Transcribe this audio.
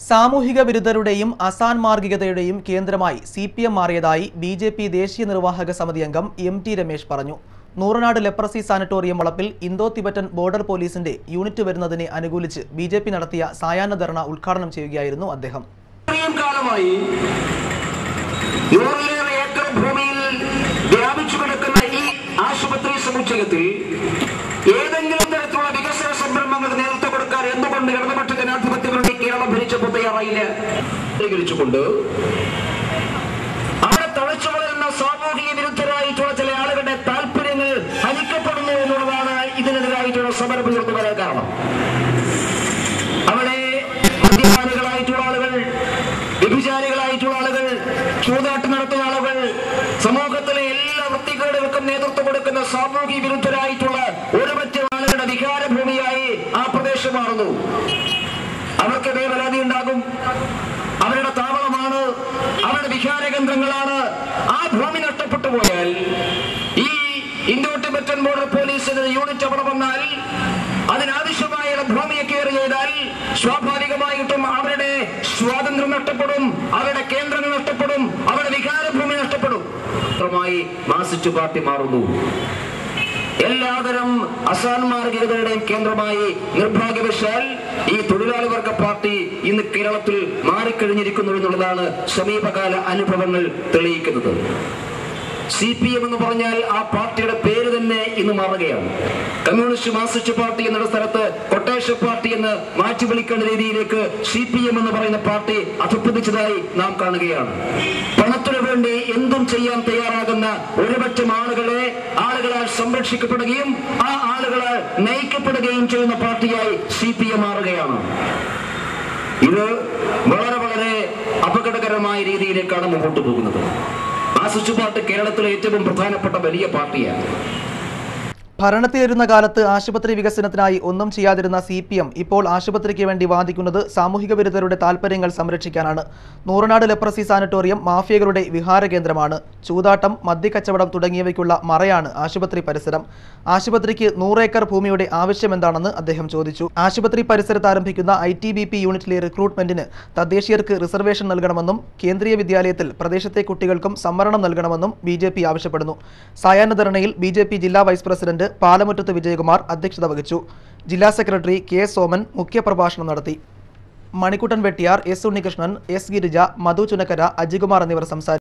സാമൂഹിക വിരുദ്ധരുടെയും അസാൻ അസാൻമാർഗികതയുടെയും കേന്ദ്രമായി സി പി എം മാറിയതായി ബി ജെ പി ദേശീയ നിർവാഹക സമിതി അംഗം എം ടി രമേശ് പറഞ്ഞു. നൂറനാട് ലെപ്രസി സാനിറ്റോറിയം വളപ്പിൽ ഇന്തോ തിബറ്റൻ ബോർഡർ പോലീസിന്റെ യൂണിറ്റ് വരുന്നതിനെ അനുകൂലിച്ച് ബി ജെ പി നടത്തിയ സായാഹ്ന ധർണ ഉദ്ഘാടനം ചെയ്യുകയായിരുന്നു അദ്ദേഹം. കാലമായി ഏക്കർ ഭൂമിയിൽ വ്യാപിച്ചു കിടക്കുന്ന ഈ ആശുപത്രി സമുച്ചയത്തിൽ തയ്യാറായില്ല സ്വീകരിച്ചുകൊണ്ട് അവിടെ തളച്ചു വളരുന്ന സാമൂഹിക വിരുദ്ധരായിട്ടുള്ള ചില ആളുകളുടെ താല്പര്യങ്ങൾ ഹനിക്കപ്പെടുന്നു എന്നുള്ളതാണ് ഇതിനെതിരായിട്ടുള്ള സമരം ഉയർന്നു വരാൻ കാരണം. അവിടെ മദ്യപാനികളായിട്ടുള്ള ആളുകൾ വ്യഭിചാരികളായിട്ടുള്ള ആളുകൾ ചൂതാട്ട് നടത്തുന്ന ആളുകൾ സമൂഹത്തിലെ എല്ലാ വൃത്തികേടുകൾക്കും നേതൃത്വം കൊടുക്കുന്ന സാമൂഹിക വിരുദ്ധരായിട്ടുള്ള ഒരുപറ്റം ആളുകളുടെ വികാരഭൂമിയായി ആ പ്രദേശം മാറുന്നു. അവർക്ക് പരാതി ഉണ്ടാകും അവരുടെ താവളമാണ് അവരുടെ വിഹാര കേന്ദ്രങ്ങളാണ് ആ ഭൂമി നഷ്ടപ്പെട്ടു പോയാൽ ഈ ഇന്തോ ടിബറ്റൻ ബോർഡർ പോലീസിന്റെ യൂണിറ്റ് അവിടെ വന്നാൽ അതിനാവശ്യമായ ഭൂമിയെ കയറി ചെയ്താൽ സ്വാഭാവികമായിട്ടും അവരുടെ സ്വാതന്ത്ര്യം നഷ്ടപ്പെടും അവരുടെ കേന്ദ്രങ്ങൾ നഷ്ടപ്പെടും അവരുടെ വികാരഭൂമി നഷ്ടപ്പെടും. മാത്രമായി മാസിച്ചു പാർട്ടി മാറുന്നു. എല്ലാതരം അസാൻമാർഗികതയുടെയും കേന്ദ്രമായി നിർഭാഗ്യവശാൽ ഈ തൊഴിലാളി വർഗ പാർട്ടി ഇന്ന് കേരളത്തിൽ മാറിക്കഴിഞ്ഞിരിക്കുന്നു എന്നുള്ളതാണ് സമീപകാല അനുഭവങ്ങൾ തെളിയിക്കുന്നത്. സി പി എം എന്ന് പറഞ്ഞാൽ ആ പാർട്ടിയുടെ പേര് തന്നെ ഇന്ന് മാറുകയാണ്. കമ്മ്യൂണിസ്റ്റ് മാർക്സിസ്റ്റ് പാർട്ടി എന്നുള്ള സ്ഥലത്ത് കൊട്ടേഷ പാർട്ടി എന്ന് മാറ്റി വിളിക്കേണ്ട രീതിയിലേക്ക് സി പി എം എന്ന് പറയുന്ന പാർട്ടി അധപ്പതിച്ചതായി നാം കാണുകയാണ്. പണത്തിനു വേണ്ടി എന്തും ചെയ്യാൻ തയ്യാറാകുന്ന ഒരുപറ്റം ആളുകളെ ആളുകളാൽ സംരക്ഷിക്കപ്പെടുകയും ആ ആളുകളെ നയിക്കപ്പെടുകയും ചെയ്യുന്ന പാർട്ടിയായി സി പി എം മാറുകയാണ്. ഇത് വളരെ വളരെ അപകടകരമായ രീതിയിലേക്കാണ് മുമ്പോട്ട് പോകുന്നത്. ആ മാർക്സിസ്റ്റ് പാർട്ടി കേരളത്തിലെ ഏറ്റവും പ്രധാനപ്പെട്ട വലിയ പാർട്ടിയാണ്. ഭരണത്തിലിരുന്ന കാലത്ത് ആശുപത്രി വികസനത്തിനായി ഒന്നും ചെയ്യാതിരുന്ന സി പി എം ഇപ്പോൾ ആശുപത്രിക്ക് വേണ്ടി വാദിക്കുന്നത് സാമൂഹിക വിരുദ്ധരുടെ താൽപ്പര്യങ്ങൾ സംരക്ഷിക്കാനാണ്. നൂറനാട് ലെപ്രസി സാനിറ്റോറിയം മാഫിയകളുടെ വിഹാര കേന്ദ്രമാണ്. ചൂതാട്ടം മദ്യക്കച്ചവടം തുടങ്ങിയവയ്ക്കുള്ള മറയാണ് ആശുപത്രി പരിസരം. ആശുപത്രിക്ക് നൂറേക്കർ ഭൂമിയുടെ ആവശ്യമെന്താണെന്ന് അദ്ദേഹം ചോദിച്ചു. ആശുപത്രി പരിസരത്ത് ആരംഭിക്കുന്ന ഐ ടി ബി പി യൂണിറ്റിലെ റിക്രൂട്ട്മെന്റിന് തദ്ദേശീയർക്ക് റിസർവേഷൻ നൽകണമെന്നും കേന്ദ്രീയ വിദ്യാലയത്തിൽ പ്രദേശത്തെ കുട്ടികൾക്കും സംവരണം നൽകണമെന്നും ബി ആവശ്യപ്പെടുന്നു. സായാഹ്ന ധരണയിൽ ബി ജില്ലാ വൈസ് പ്രസിഡന്റ് പാലമുറ്റത്ത് വിജയകുമാർ അധ്യക്ഷത വഹിച്ചു. ജില്ലാ സെക്രട്ടറി കെ സോമൻ മുഖ്യപ്രഭാഷണം നടത്തി. മണിക്കുട്ടൻ വെട്ടിയാർ എസ് ഉണ്ണികൃഷ്ണൻ എസ് ഗിരിജ മധു ചുനക്കര അജികുമാർ എന്നിവർ സംസാരിച്ചു.